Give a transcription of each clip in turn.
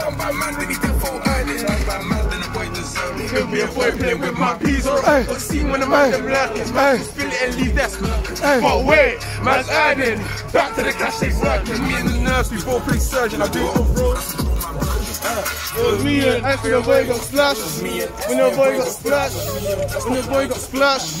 done by man, then he default earning. Done by man, then the boy deserve it. Could be a boy playing with my peas, alright. But see when the man them lurking, man, just spill it and leave that smoke. But wait, man's earning. Back to the cash they working. Me and the nurse, we both play surgeon. I do it off road. It was me and when your boy got splashed. When your boy got splashed. When your boy got splashed.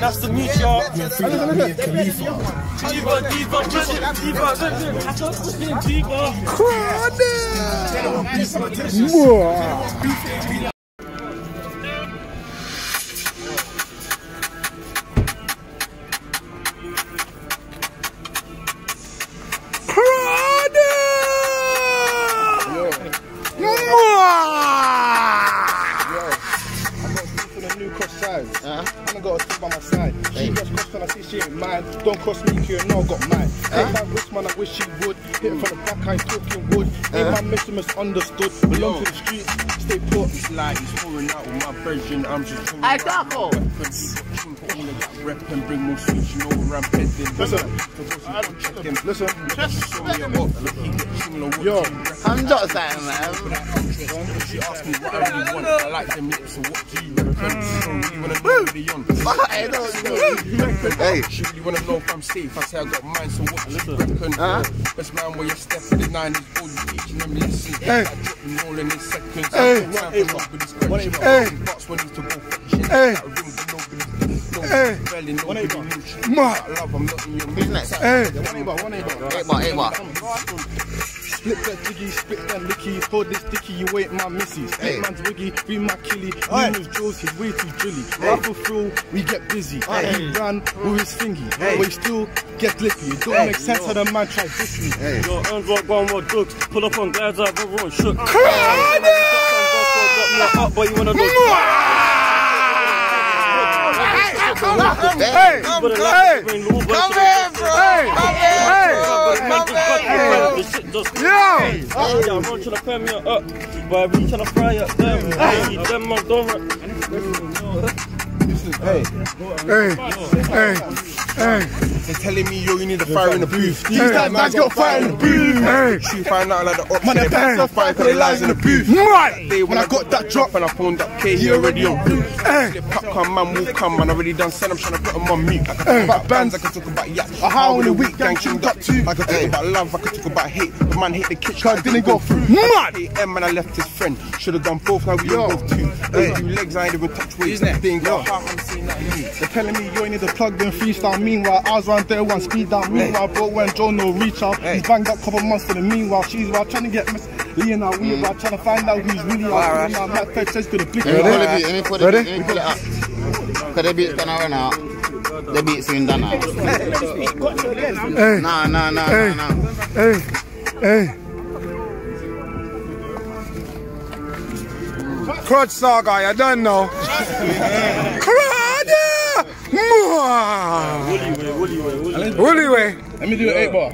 Nice to meet y'all. Diva, diva, diva, diva, diva. for mission misunderstood. Belong to the streets, stay put. It's like he's pouring out with my brethren. I'm just trying Hey, Taco. rep and bring more switch, you know where I'm headed. Listen. Listen. Yo, I'm not saying, man. She asked me what I really want. I like them lips, so what do you reckon? She don't really wanna know what they on. Hey. She really wanna know if I'm safe. I say I got mine, so what do you reckon? Uh, Best man where you step in the nine is all you teaching them lessons. Hey. I drop them all in this second. Hey. Nobody's question. Hey. Box when to go. Hey. Hey. barely nobody knows. Ma. Love, I'm not in your next? Hey, one neighbor, one neighbor. Eight bar, eight bar. Split that diggy, spit that licky, hold this dicky, you ain't my missus. Hey. Hey. man's wiggy, be my killy. Name is Jules, he's way too drilly. Rifle through, we get busy. He ran with his thingy, but he still get lippy. It don't make sense how the man try diss me. Yo, earns rock, one more drugs. Pull up on guys, I've everyone shook. Got me up, but you wanna know. hey, hey, Come hey, here, bro. Yo! yo. Yeah, I'm trying to fire me up, but I really trying to fry up them. Hey, them man don't rap. Hey, hey, hey, They're telling me yo, you need a fire in the booth. These Hey. guys man's got fire in the booth. hey. She find out like the option. Man, pass pass fire because they lies in the booth. What? Day when I got that drop and I phoned up K, he already on route. Slip popcorn, man will come, man. I already done send. I'm trying to put him on mute. I can talk about bands, I can talk about yachts. A how in a week, gang tuned up too. I can talk about love, I can talk about hate. The man hate the kitchen, I didn't go through. Mad. Hey, man, I left his friend. Should have done both, now we on both two. Hey, do legs, I ain't even touch weight. They ain't got half, I'm saying that to you. They're telling me yo, you need to plug them freestyle. Meanwhile, I was round there one speed down. Meanwhile, bro, when Joe no reach out, he's banged up couple months in the meanwhile. She's while trying to get Miss Leon out, we while mm. trying to find out who's really out. Now, Matt Fed says to the blick. Let me pull the beat, let me pull the beat, let it up. Cause the beat's gonna run out. The beat's soon done out. Hey, Nah, nah, nah, Hey. nah, nah. hey, hey. Crutch saga, you don't know. Crud! Mwah! Wooly way, wooly way, wooly way. Wooly way. Let me do an eight bar.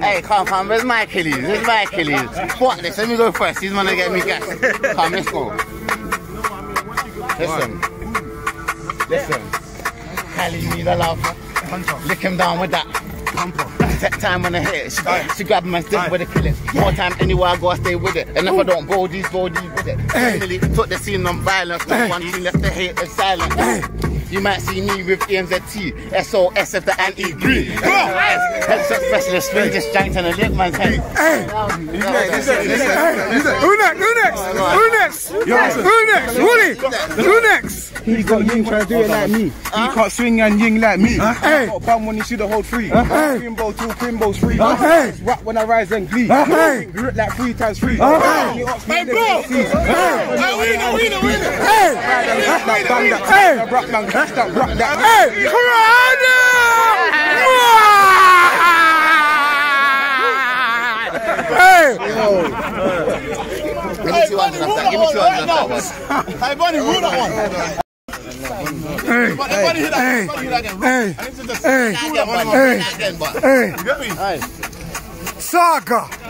Hey, come, come, where's my Achilles? Where's my Achilles? Fuck this, let me go first. He's gonna get me gas. Come, let's go. Listen. Listen. Cali need a love. Lick him down with that. Set time when I hit it. She, she grab my stick with the killings. More time anywhere I go, I stay with it. And if I don't go, these go, these with it. Finally took the scene on violence. Not one thing left the hate is silent. You might see me with EMZT, SOS if the anti-green. Headshot specialist, strangest strength and a lit man's head. Hey, who next? Who next? Who next? Who next? Wooly. Who next? He got Ying trying to do it like me. He can't swing and Ying like me. Hey. Got bum when you see the whole three. Hey. Crimbo, two Crimbos, three. Hey. Rap when I rise and glee. Hey. Grip like three times three. Hey. Hey, bro. Hey, hey, Rock man, that's that rock that. Hey! hey! Give me two hands after. Give me two hands after. Hey, Hey! Hey! Hey! Hey! Hey, hey, hey, hey, hey, hey, hey, Saga.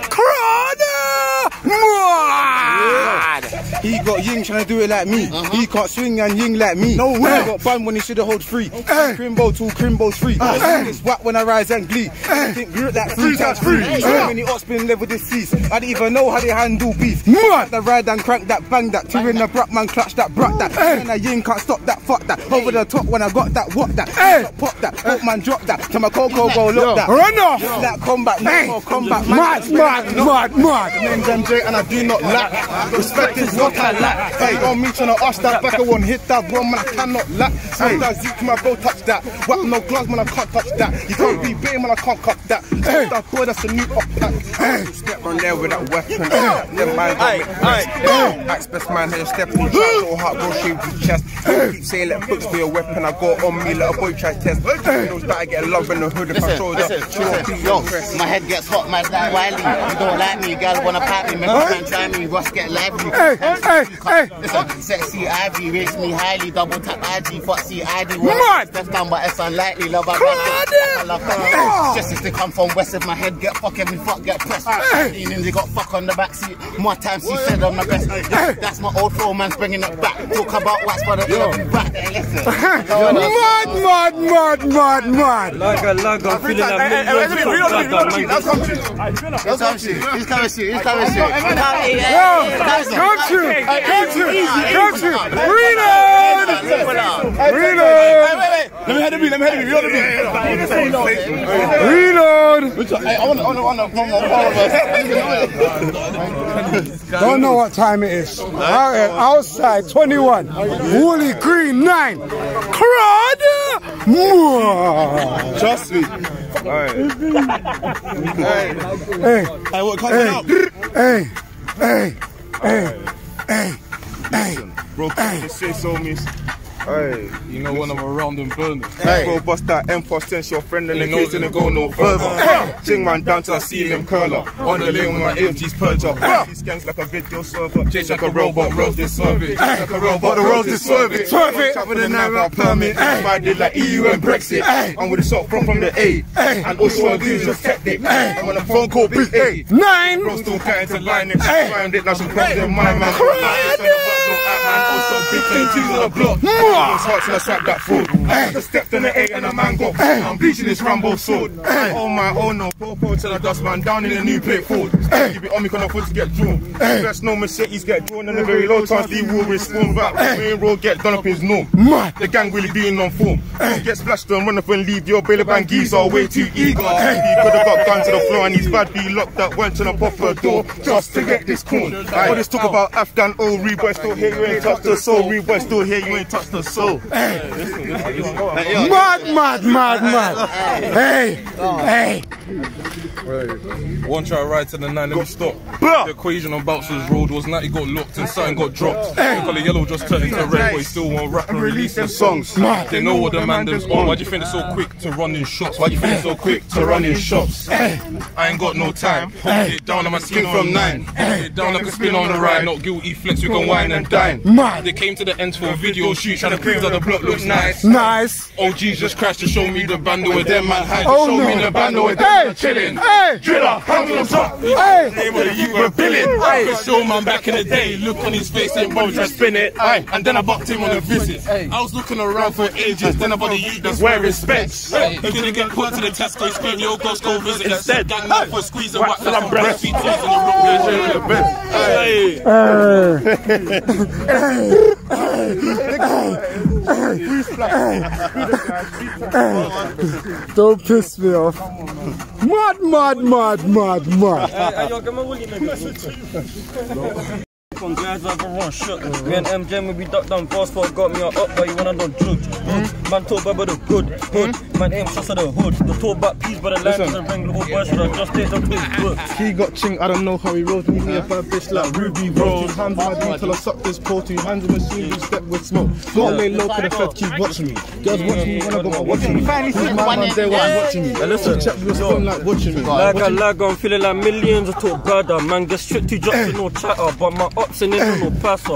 He got Ying trying to do it like me. Uh-huh. He can't swing and Ying like me. No way. I got bun when he should have hold free. Hey. Crimbo two, Crimbo's free. Uh-huh. Hey. It's whack when I rise and glee. I uh-huh. think grit like three times free. So many ops been level deceased. I didn't even know how they handle beef. Mad. The ride and crank that, bang that. Two in the bruck man, clutch that, bruck that. Hey. And a Ying can't stop that, fuck that. Over the top when I got that, what that. Hey. Pop that, pop man, drop that. To my coco go, look that. Run off. That combat, Hey. no more combat. man. Mad, mad, mad, mad. Name's and I do not lack. Respect is what I lack. Hey, on me trying to ask that back, I won't hit that one, man, I cannot lack. Sometimes Zeke, my bro, touch that. Whack no gloves, man, I can't touch that. You can't be big, man, I can't cut that. Hey. That boy, that's a new up pack. Step on there with that weapon. Them man got me. Axe best man here, stepping in trap, little heart, bro, shaved his chest. Keep saying, let books be a weapon. I got on me, let a boy try test. Knows that I get love in the hood if I show that. listen, She won't listen. be Yo, my head gets hot, man's like Wiley. You don't like me, girl wanna pat me, make me me, Ross get lively. Hey, hey, hey. Listen, sexy Ivy rates me highly, double tap IG, foxy ID. Mad. Step down, but it's unlikely, love I Crowded. love Yeah. Just as they come from west, if my head get fuck, every fuck get pressed. Hey. And they got fuck on the back seat. More times she said I'm the best. That's my old flow, man's bringing it back. Talk about wax for the ill, back. Hey, listen. Mad, mad, mad, mad, mad. Laga, laga, I'm feeling like millions of top laga, man. He's coming to you. He's coming to you. He's coming to you. Yo, come to, come to, come to. Reload, reload, Let me head the beat, let me head the beat, reload the beat. reload. I want to, I want to, I want to, I want Don't know what time it is. Out- Outside, 21. Wooly Green, 9. Crowder. Mwah. Trust me. Hey, Hey, what out? hey, hey, hey, hey, hey. Bro, just say so, miss. Hey, you know when I'm around and burning. Go bust that M4 sense your friend and the case it. didn't go no further. Ching man down I see him curler. On the lane with my AFG's purge up. These skanks like a video server. Chase like a robot, roast this service. Like a robot, the roast this service. Swerve it. Chat with the nine round permit. I did like EU and Brexit. I'm with the shot from from the A. And all she wanna do is just tactic. I'm on a phone call, big A. Nine. Bro still cutting to line it. Find it, now some problem, my man. Also big thing, two on the block. It's hard till I swap that foot. I just stepped on the eight and a man got I'm bleaching this Rambo sword. Oh my, oh no, popo till I dust man down in a new plate Ford. Keep it on me, can afford to get drawn. Best no Mercedes get drawn and a very low chance Lee will respond back. Main road get done up his norm. The gang really being on form. Get splashed and run up and leave your bailiff and geese are way too eager. He could have got gone to the floor and he's bad be locked up, went to the pop a door just to get this corn. All this talk about Afghan, old Reboy still here, you ain't touched the soul. Reboy still here, you ain't touched the soul. Mad, mad, mad, mad. Hey, hey. One try ride to the nine, let me stop. The equation on Boucher's Road was 90 got locked and something got dropped. The colour yellow just turned into red, but he still won't rap and release them songs. They know what the man them's on. Why do you think they're so quick to run in shots? Why do you think they're so quick to run in shops? I ain't got no time. Hold it down, I'm a skin from nine. Hold it down like a spin on the ride. Not guilty flex, we can wine and dine. Mad. They came to the end for a video shoot, trying to prove that the block looks nice. Nice. OGs just crashed to show me the band with them man hide. Oh, show me the band with them Hey, man chilling. hey, Driller, hands on top. hey. Of the were billing. Hey. Show man back in the day, look on his face and bones to spin it. Aye. And then I bucked him on a visit. I was looking around for ages, then I bought the youth that's wearing specs. Hey. You're gonna get put to the test, go scream, yo, go go visit instead. Gang knife for squeeze and whack till I'm breastfeed in the room. Hey. Don't piss me off. Mad, mad, mad, mad, mad. From guys I've run shot. Me and MJ when we duck down passport got me up, but you wanna don't judge. Man talk about the good, hood. Man aim shots at the hood. The talk about peace, but the line doesn't ring. Little boy should have just take the big. He got ching, I don't know how he rolls. Meet me a bad bitch like Ruby Rose. Two hands on my D till I suck this pole. Two hands in machine, we step with smoke. Don't lay low, cause the Fed keep watching me. Girls watching me when I got my watching me. Finally, see my man there while watching me? listen, Check your phone like watching me. Like I lag, I'm feeling like millions. I talk brother, man. Get straight to drops and no chatter. But my up Watson in or passer.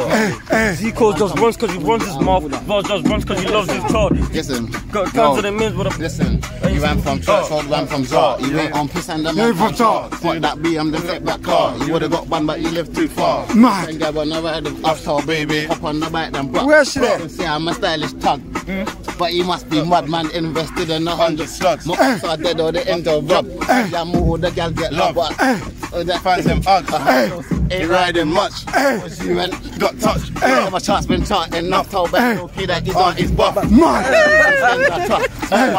Zico just runs because he runs his mouth. Vaz just runs because he loves his child. Listen. Got no, to the mins with a Listen, you ran from church, or ran from Zart. You went on piss and the man from Zart. Fuck that B, I'm the flip that car. You would've got one, but you lived too far. Mad. Then grab another head of after baby. Hop on the bike, then block. Where's she there? You See, I'm a stylish tug. Hmm? But he must be mad, man. Invested in a hundred slugs. My ups are dead or the end of rub. Yeah, more the gal get love. But uh, eh. that fans them Uggs. Eh. Ain't riding much. Eh. She went, got touched. My chart's been taught enough. Told back, okay, that he's oh, on his buff. Man.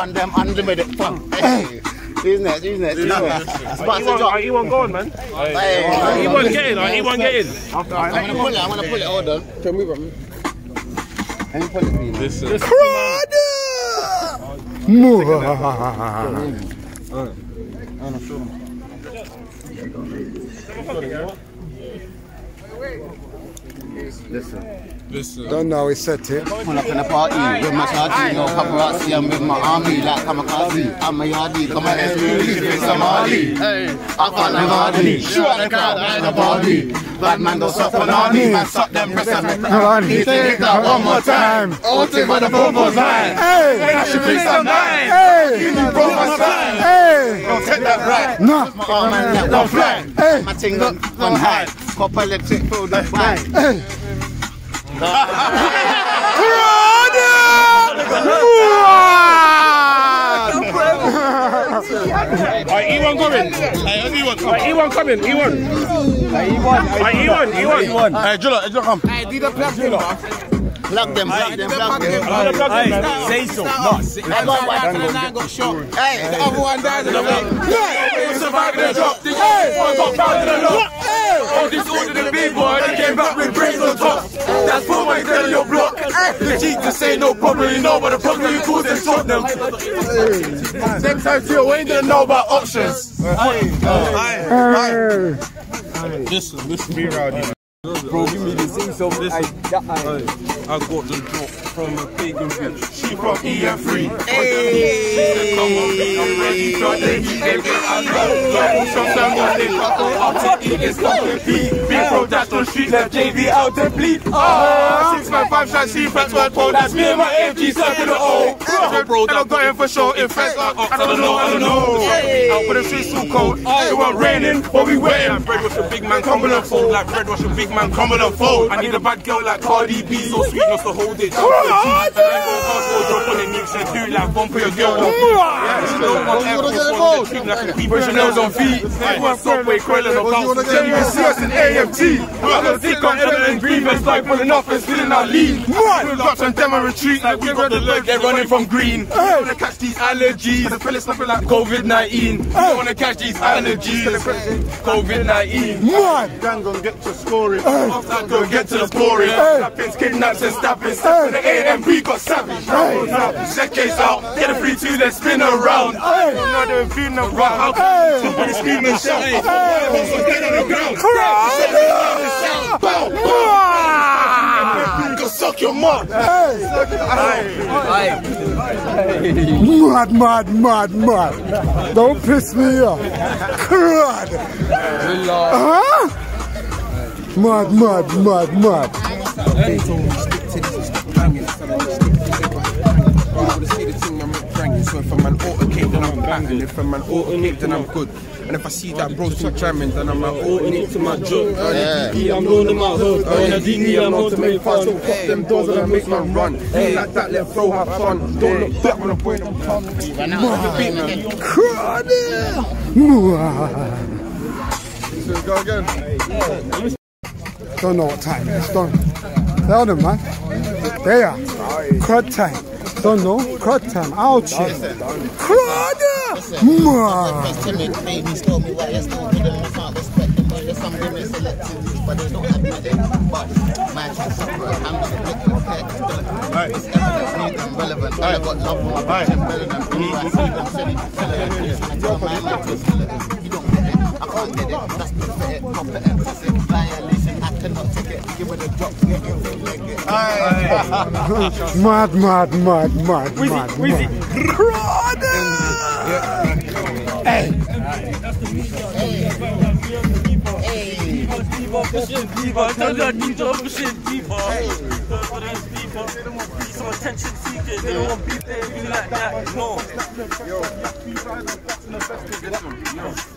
One them unlimited fun. Hey. Who's next? Who's next? Who's next? Sponsor E1, drop. like, E1 going, man. Hey. E1 getting, like, E1 getting. I'm gonna pull it. I'm gonna pull it. Hold on. Tell me, bro. Let me pull it for you. man. Listen. Listen. Don't know, he said it. Pull up in the party with my shawty, no paparazzi. I'm with my army like kamikaze. I'm a yardie, come on, let's move this with Somali. Hey, I can't have hardy. Shoot at the crowd like a party. Bad man don't suck on army, man suck them breasts and Hardy. Need to hit that one more time. All take for the bobo's line. Hey! I should be some nine. Hey! You broke my side. Hey! Don't take that right. No! My arm man like one flag. Hey! My ting on on high. Copper electric the bag. Hey! Alright, E1 coming. Alright, E1 coming. E1. Alright, E1. E1. Hey, Jula, Jula, come. Plug them, plug them, plug them. Say so. I got one. Hey, the other one died way. Surviving the drop, the one got found in the lock. All this order the big boy, they came back with brains on top. That's for my girl in your block. The cheat to say no problem, you know, but the problem you cause them shot them. Next time to you ain't gonna know about options. Listen, listen. Be rowdy. Bro, give me the sing song. Listen, I got the drop from a pagan bitch. She from EM3. Hey. Come on, I'm ready for the heat. They get I know. Double shots and one they fuck up to eat. It's fucking beat. Big bro dash on street left JV out to bleed. Oh, ah, man five shot C flex one pole. That's me and my AMG circle the O. Bro, and I got him for sure. In fact, I I don't know, I don't know. Out for the streets too cold. It wasn't raining, but we waiting. Bread was a big man coming and fold. Like bread was a big man coming and fold. I need a bad girl like Cardi B. So sweet, not to hold it. Jump the cheek. And then go hard, drop on the knees and do it like bump for your girl. Yeah, she don't want Air Force One, the treat like a people. Chanel's on feet. Everyone subway crawling about. Then you can see us in AMT. I don't think I'm evident grievance like pulling off and stealing our lead. Pull up and them and retreat like we got the leg. They're running from green. You don't wanna catch these allergies. The pill is nothing like COVID-19. You don't wanna catch these allergies. COVID-19. Man! Gang gon' get to scoring. Offside, go get to the pouring. Kidnappings, kidnaps and stabbing. Stabbing the AMB got savage. Set case out, get a free two, then spin around. Hey! Now they're feeling around. Hey! Somebody scream and shout. Also get on the ground. Bow, bow. Go suck your mom. Mad, mad, mad, mad. Don't piss me off. Crud. Huh? Mad, mad, mad, mad. So if a man alternate, then I'm banging. If a man alternate, then I'm good. And if I see that bro still jamming, then I'm like alternate to my job. Yeah, I'm rolling my hood. On a DD, I'm out to make fun. So pop them doors and I make man run. Ain't like that, let bro have fun. Don't look back when I'm point them tongue. Crud. Mad. Go again. Don't know what time it is. Don't. Tell them, man. They are. Crud time. Don't know. Crud time. Ouch. Crud. Man. Timid babies told me what you're still with them. I can't respect them, but there's some women selective, but they don't admit it. But man, can suffer. I'm not a bit compared. It's evidence, need them relevant. I got love for my bitch and better than me. I see them silly, silly. I tell my life to skeleton. You don't get it, I can't get it. That's pathetic, proper emphasis. Violation, I cannot take it. Give it a drop, give you feel like it. Mad, mad, mad, mad, mad, mad. Crud. Hey. Hey. pushing deeper. Tell that DJ pushing deeper. For these people, they don't want some attention seekers. They don't want beef, they ain't really like that. No.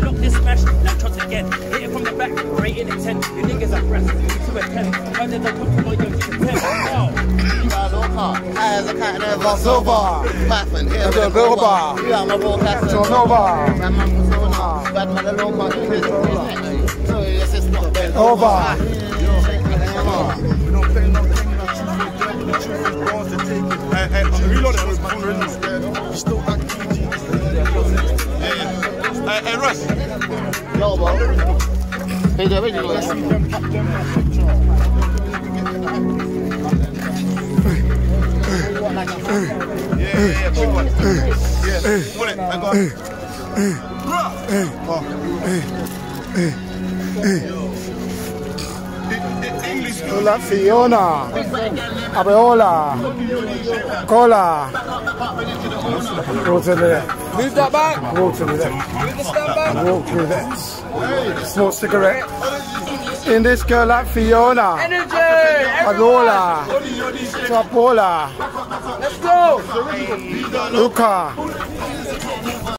lock this smash like shots again. Hit it from the back, rating it 10. You niggas are pressed, to a 10. Why did they come to my young 10? Wow. Eyes are kind of Vassova. Batman, here That's a Nova. You are my broadcaster. That's a Nova. Bad man persona. Bad man alone, man. So yes, it's not bad. Over. We don't play no thing, no truth is dead, the truth is born to take it. Hey, hey, reload it, was born reload. We still act Hey, hey, Russ. Yo, bro. Hey, the original. Let's see them pop them in the picture. Yeah, yeah, yeah, big one. Yeah, want it, I got it. English Hola, Fiona. Abeola. Cola. Left. Move that back. Walk to the left. Move the stand back. Walk through this. Smoke cigarette. In this girl like Fiona. Energy. Adola. Trapola. Let's go. Luca.